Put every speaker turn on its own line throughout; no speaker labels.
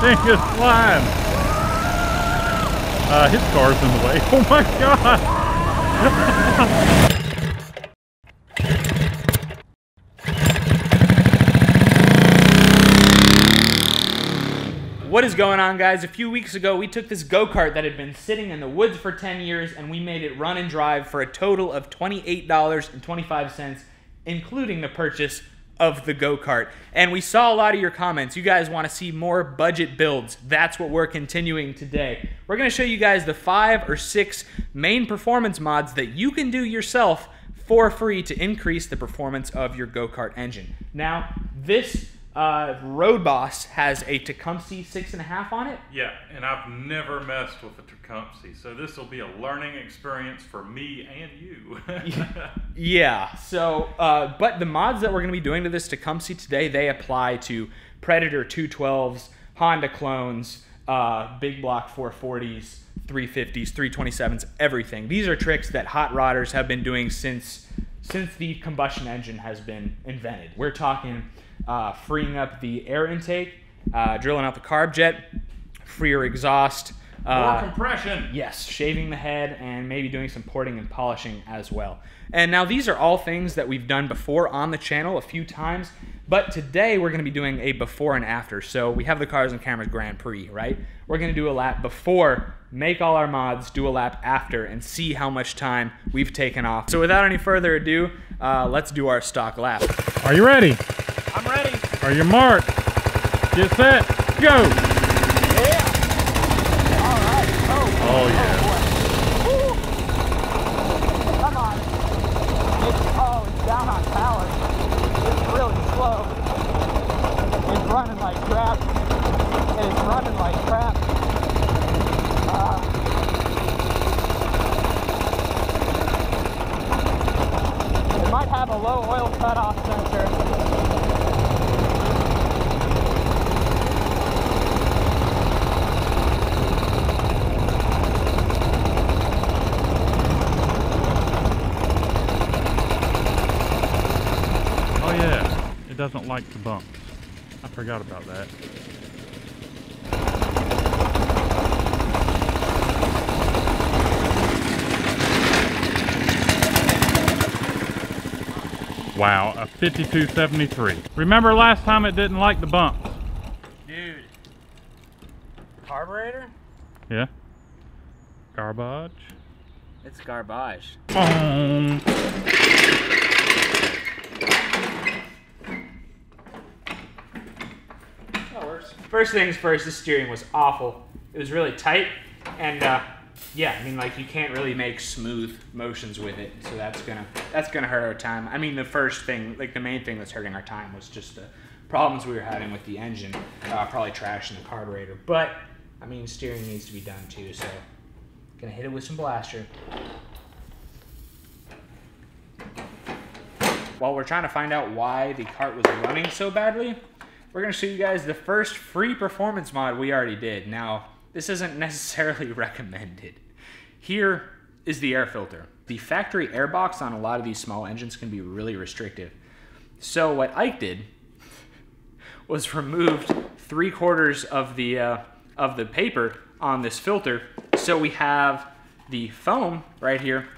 Thing is flying. Uh, his car's in the way. Oh my god!
What is going on, guys? A few weeks ago, we took this go kart that had been sitting in the woods for 10 years and we made it run and drive for a total of $28.25, including the purchase of the go kart. And we saw a lot of your comments. You guys want to see more budget builds. That's what we're continuing today. We're going to show you guys the five or six main performance mods that you can do yourself for free to increase the performance of your go kart engine. Now, this uh, Road Boss has a Tecumseh six and a half on it.
Yeah, and I've never messed with a Tecumseh, so this will be a learning experience for me and you.
Yeah. So, uh, but the mods that we're going to be doing to this Tecumseh today, they apply to Predator 212s, Honda clones, uh, big block 440s, 350s, 327s, everything. These are tricks that hot rodders have been doing since since the combustion engine has been invented. We're talking uh, freeing up the air intake, uh, drilling out the carb jet, freer exhaust.
More
Uh,
compression.
Yes, shaving the head and maybe doing some porting and polishing as well. And now these are all things that we've done before on the channel a few times, but today we're going to be doing a before and after. So we have the Cars and Cameras Grand Prix, right? We're going to do a lap before, make all our mods, do a lap after, and see how much time we've taken off. So without any further ado, uh, let's do our stock lap.
Are you ready?
I'm ready.
Are you marked? Get set, go! Oh yeah.
Come on. It's, oh, it's down on power. It's really slow. It's running like crap. It's running like crap. Uh, it might have a low oil cutoff sensor.
Oh yeah. It doesn't like the bumps. I forgot about that. Wow, a 5273. Remember last time it didn't like the bumps?
Dude. Carburetor?
Yeah. Garbage.
It's garbage. Works. First things first, the steering was awful. It was really tight, and uh, yeah, I mean, like you can't really make smooth motions with it, so that's gonna that's gonna hurt our time. I mean, the first thing, like the main thing that's hurting our time was just the problems we were having with the engine, uh, probably trashing the carburetor. But I mean, steering needs to be done too, so gonna hit it with some blaster. While we're trying to find out why the cart was running so badly, we're going to show you guys the first free performance mod we already did. Now, this isn't necessarily recommended. Here is the air filter. The factory air box on a lot of these small engines can be really restrictive. So what Ike did was removed three quarters of the uh, of the paper on this filter, so we have the foam right here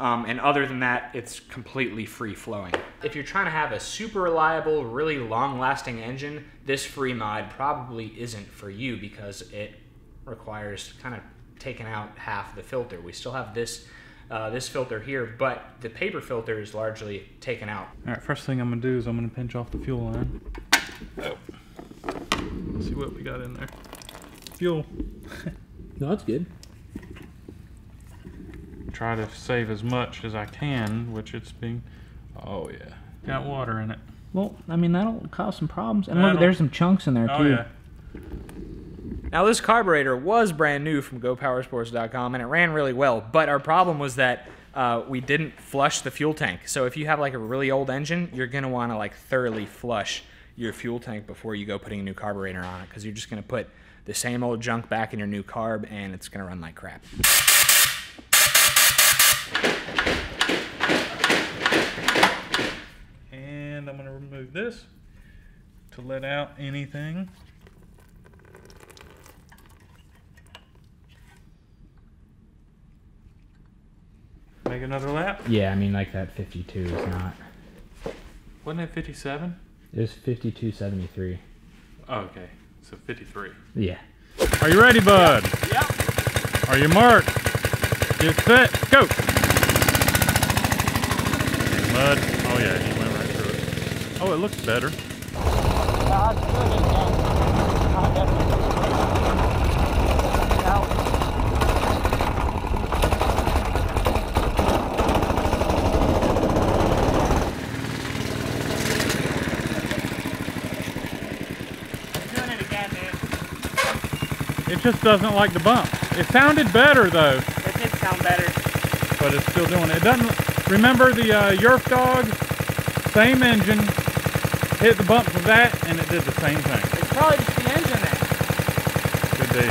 um, and other than that, it's completely free flowing. If you're trying to have a super reliable, really long lasting engine, this free mod probably isn't for you because it requires kind of taking out half the filter. We still have this uh, this filter here, but the paper filter is largely taken out.
All right, first thing I'm gonna do is I'm gonna pinch off the fuel line. Oh. Let's see what we got in there. Fuel.
No, that's good.
Try to save as much as I can, which it's being. Oh yeah, got water in it.
Well, I mean that'll cause some problems. And
That'll-
look, there's some chunks in there
Oh
too.
yeah.
Now, this carburetor was brand new from GoPowerSports.com and it ran really well, but our problem was that uh, we didn't flush the fuel tank. So, if you have like a really old engine, you're going to want to like thoroughly flush your fuel tank before you go putting a new carburetor on it because you're just going to put the same old junk back in your new carb and it's going to run like crap.
to let out anything. Make another lap?
Yeah, I mean, like that 52 is not.
Wasn't it 57?
It was 52.73.
Oh, okay, so 53.
Yeah.
Are you ready, bud?
Yep.
Are you marked? Get set, go! Mud. Oh, yeah, he went right through it. Oh, it looks better
it again, dude.
It just doesn't like the bump. It sounded better though,
It did sound better.
but it's still doing it. It doesn't. Remember the uh, Yerf Dog? Same engine. Hit the bump of that, and it did the same thing.
It's probably just the engine then.
Could be.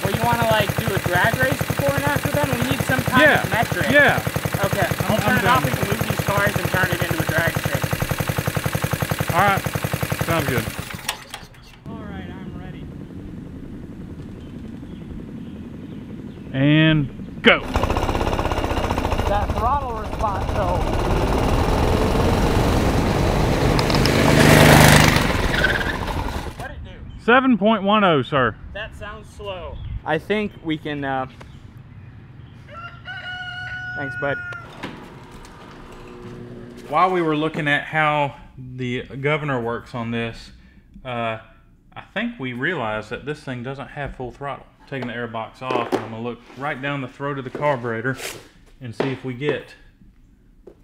Well, you want to like do a drag race before and after then? We need some kind
Yeah.
of metric.
Yeah.
Okay.
I'm-
turn
I'm
it off. We
with
can move these cars and turn it into a drag strip.
All right. Sounds good.
All right, I'm ready.
And go.
That throttle response, though. What it do?
7.10, sir.
That sounds slow. I think we can. Uh... Thanks, bud.
While we were looking at how the governor works on this, uh, I think we realized that this thing doesn't have full throttle. Taking the air box off, and I'm gonna look right down the throat of the carburetor and see if we get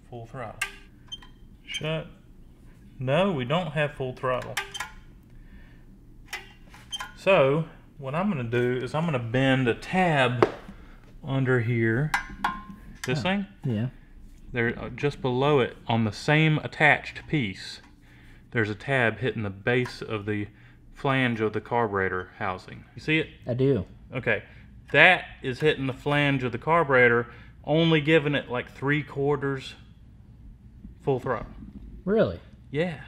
full throttle. Shut. No, we don't have full throttle. So, what I'm gonna do is I'm gonna bend a tab under here. This thing?
Yeah.
there uh, just below it on the same attached piece there's a tab hitting the base of the flange of the carburetor housing you see it
I do.
okay that is hitting the flange of the carburetor only giving it like three quarters full throttle
Really?
yeah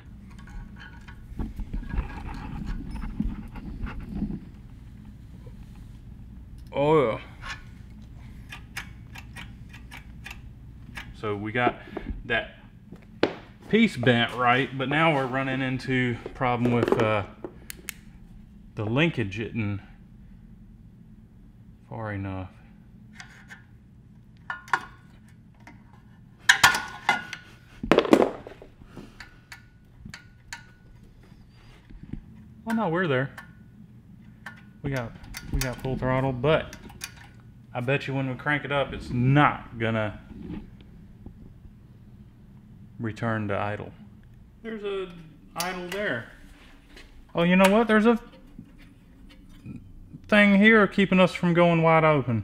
oh yeah So we got that piece bent right, but now we're running into problem with uh, the linkage isn't far enough. Well, no, we're there. We got we got full throttle, but I bet you when we crank it up, it's not gonna return to idle. There's a idle there. Oh, you know what? There's a thing here keeping us from going wide open.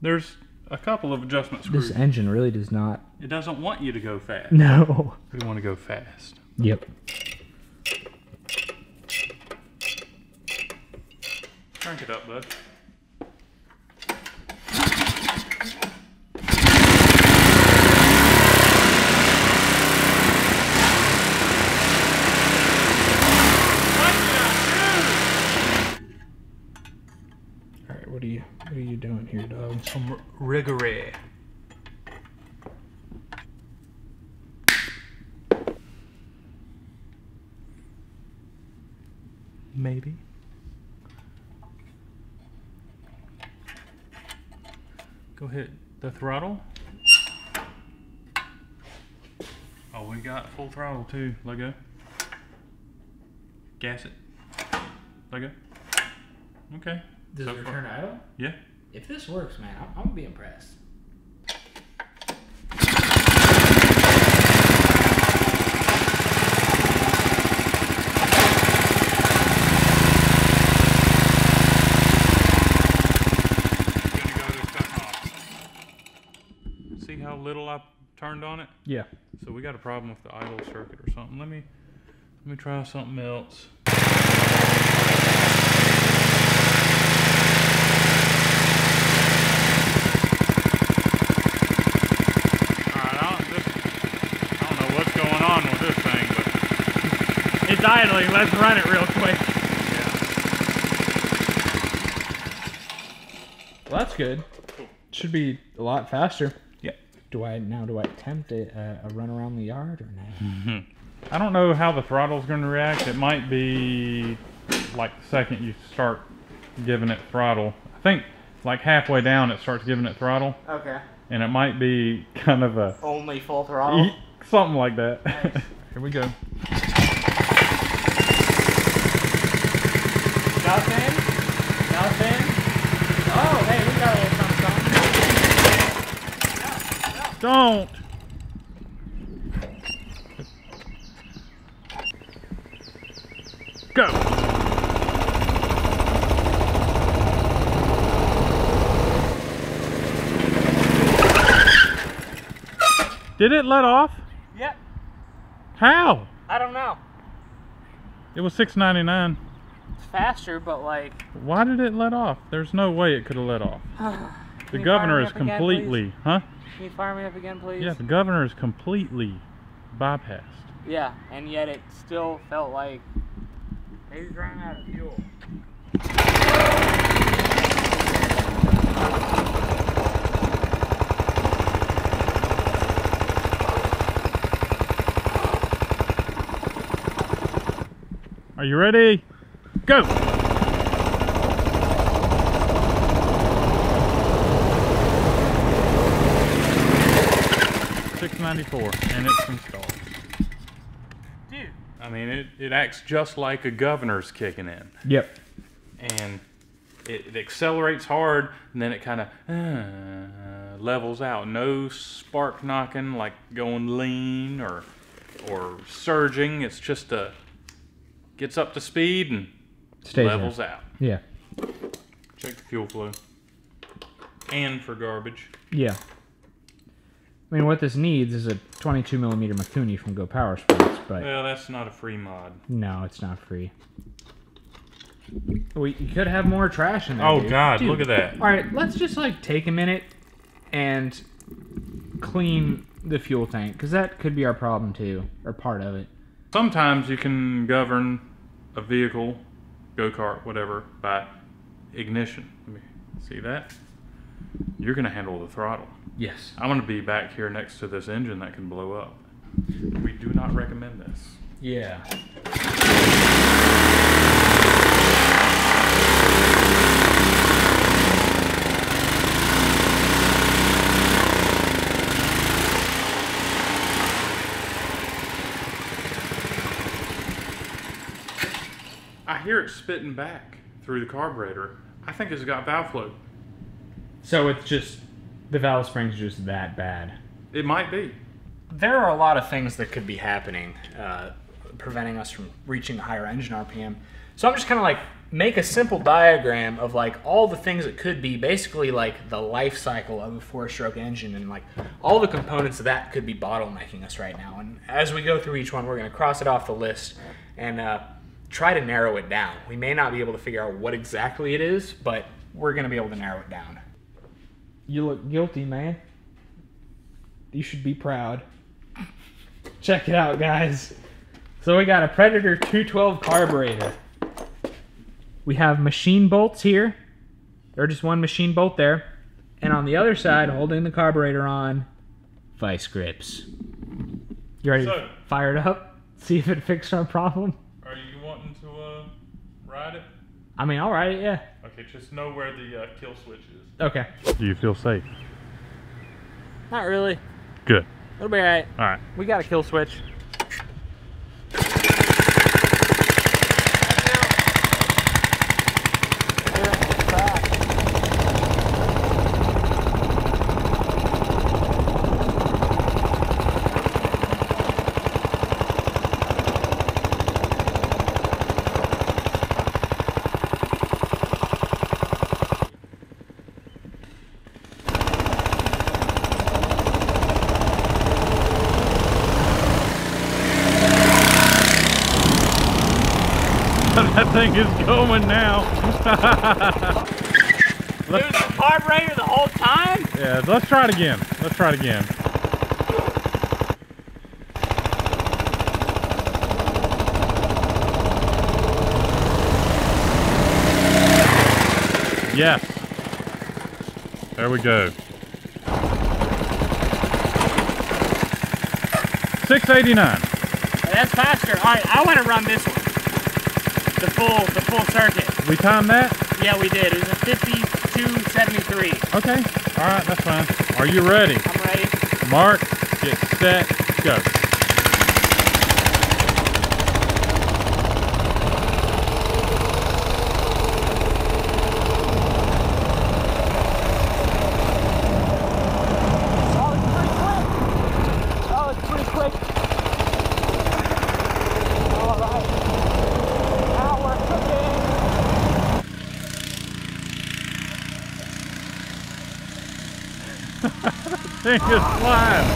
There's a couple of adjustment screws.
This engine really does not.
It doesn't want you to go fast.
No.
We want to go fast.
Yep.
Crank it up, bud.
What are you? What are you doing here, dog?
Some rigore. Maybe. Go hit the throttle. Oh, we got full throttle too. Let go. Gas it. Let go. Okay.
Does
So
it return idle?
Yeah.
If this works, man, I'm, I'm gonna be impressed.
Good to go to shutting off. See how little I turned on it?
Yeah.
So we got a problem with the idle circuit or something. Let me let me try something else. I don't, this, I don't know what's going on with this thing,
It's idling. Let's run it real quick.
yeah.
Well, that's good. Should be a lot faster.
Yep.
Do I now? Do I attempt a, a, a run around the yard or not?
I don't know how the throttle's going to react. It might be like the second you start giving it throttle. I think like halfway down it starts giving it throttle,
Okay.
and it might be kind of a
Only full throttle.
something like that.
Nice.
Here we go.
Nothing. Nothing. Oh, hey, we got a little something. something.
Don't. Go. Did it let off?
Yep.
How?
I don't know.
It was 6.99.
It's faster, but like.
Why did it let off? There's no way it could have let off. The governor is
up again,
completely, huh?
Can you fire me up again, please?
Yeah, the governor is completely bypassed.
Yeah, and yet it still felt like he's running out of fuel.
Are you ready? Go! Six ninety four, and it's installed.
Dude.
I mean, it, it acts just like a governor's kicking in,
Yep.
and it, it accelerates hard, and then it kind of uh, levels out. No spark knocking, like going lean or or surging. It's just a gets up to speed and
Stays
levels
there.
out.
Yeah.
Check the fuel flow. And for garbage.
Yeah. I mean, what this needs is a 22 millimeter Mikuni from Go Power Sports, but
Well, that's not a free mod.
no, it's not free. We you could have more trash in there.
Oh
dude.
God,
Dude,
look at that.
All right, let's just like take a minute and clean the fuel tank because that could be our problem too, or part of it.
Sometimes you can govern a vehicle, go kart, whatever, by ignition. Let me see that. You're gonna handle the throttle.
Yes.
I'm gonna be back here next to this engine that can blow up. We do not recommend this.
Yeah.
I hear it spitting back through the carburetor. I think it's got valve float.
So it's just the valve spring's just that bad.
It might be.
There are a lot of things that could be happening, uh, preventing us from reaching a higher engine RPM. So I'm just kind of like make a simple diagram of like all the things it could be, basically like the life cycle of a four-stroke engine, and like all the components of that could be bottlenecking us right now. And as we go through each one, we're going to cross it off the list and uh, try to narrow it down. We may not be able to figure out what exactly it is, but we're going to be able to narrow it down.
You look guilty, man. You should be proud. Check it out, guys. So we got a Predator 212 carburetor. We have machine bolts here. Or just one machine bolt there. And on the other side, holding the carburetor on, vice grips. You ready
So-
to fire it up? See if it fixed our problem?
Are you wanting to uh, ride it?
I mean, all right, yeah.
Okay, just know where the uh, kill switch is.
Okay.
Do you feel safe?
Not really.
Good.
It'll be alright.
All right.
We got a kill switch.
that thing is going now.
It was the carburetor the whole time?
Yeah, let's try it again. Let's try it again. Yes. There we go. 689.
That's faster. All right, I want to run this one. The full, the full circuit.
We timed that?
Yeah, we did. It was a 52.73.
Okay. All right, that's fine. Are you ready?
I'm ready.
Mark, get set, go.
Oh, it's pretty quick. Oh, it's pretty quick. All right. Now we're cooking.
Thing is flying.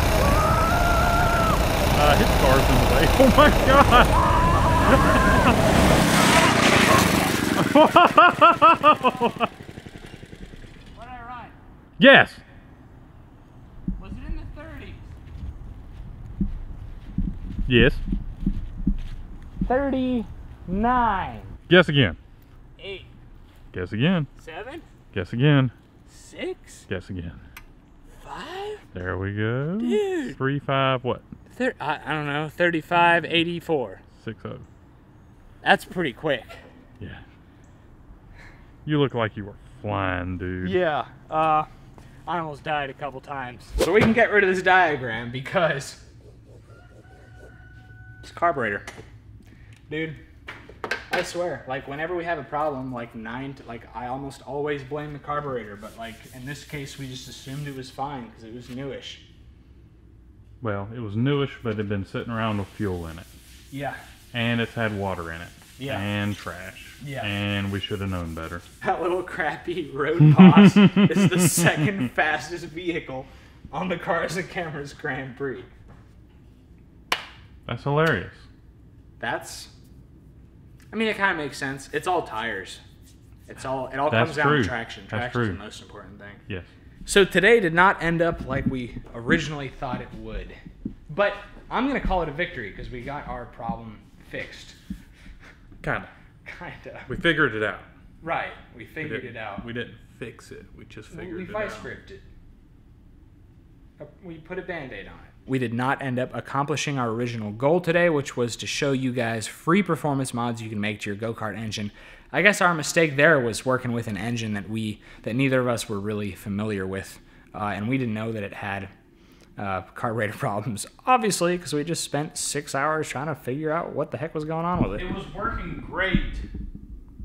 Uh, his car's in the way. Oh my god!
What I run?
yes.
Was it in the 30s?
Yes.
39.
Guess again.
8,
Guess again.
7,
Guess again.
6,
Guess again.
5?
There we go.
Dude.
Three, five, what?
Thir- I, I don't know. 35, 84.
Six, oh.
That's pretty quick.
Yeah. You look like you were flying, dude.
Yeah. Uh, I almost died a couple times. So we can get rid of this diagram because it's carburetor. Dude, I swear, like whenever we have a problem, like nine, to, like I almost always blame the carburetor, but like in this case, we just assumed it was fine because it was newish.
Well, it was newish, but it had been sitting around with fuel in it.
Yeah.
And it's had water in it.
Yeah.
And trash.
Yeah.
And we should have known better.
That little crappy road boss is the second fastest vehicle on the Cars and Cameras Grand Prix.
That's hilarious.
That's. I mean, it kind of makes sense. It's all tires. It's all. It all
That's
comes down
true.
to traction.
That's
Traction's
true.
the most important thing.
Yes.
So today did not end up like we originally thought it would, but I'm gonna call it a victory because we got our problem fixed.
Kinda.
Kinda.
We figured it out.
Right. We figured it out.
We didn't fix it. We just figured
we
it
vice
out.
scripted. Uh, We put a band-aid on it. We did not end up accomplishing our original goal today, which was to show you guys free performance mods you can make to your go-kart engine. I guess our mistake there was working with an engine that we that neither of us were really familiar with, uh, and we didn't know that it had uh, carburetor problems. Obviously, because we just spent six hours trying to figure out what the heck was going on with it.
It was working great,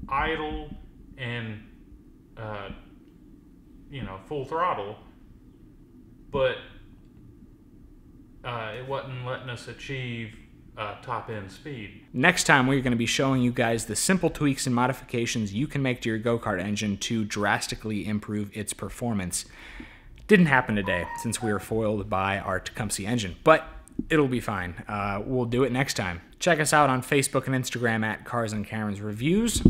idle, and uh, you know full throttle, but uh, it wasn't letting us achieve uh, top end speed.
Next time, we're going to be showing you guys the simple tweaks and modifications you can make to your go kart engine to drastically improve its performance. Didn't happen today since we were foiled by our Tecumseh engine, but it'll be fine. Uh, we'll do it next time. Check us out on Facebook and Instagram at Cars and Cameras Reviews.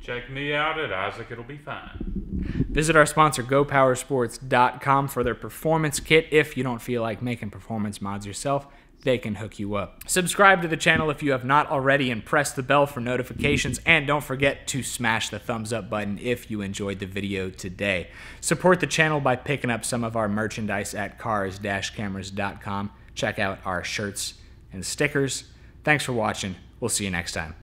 Check me out at Isaac. It'll be fine.
Visit our sponsor, GoPowerSports.com, for their performance kit. If you don't feel like making performance mods yourself, they can hook you up. Subscribe to the channel if you have not already and press the bell for notifications. And don't forget to smash the thumbs up button if you enjoyed the video today. Support the channel by picking up some of our merchandise at cars-cameras.com. Check out our shirts and stickers. Thanks for watching. We'll see you next time.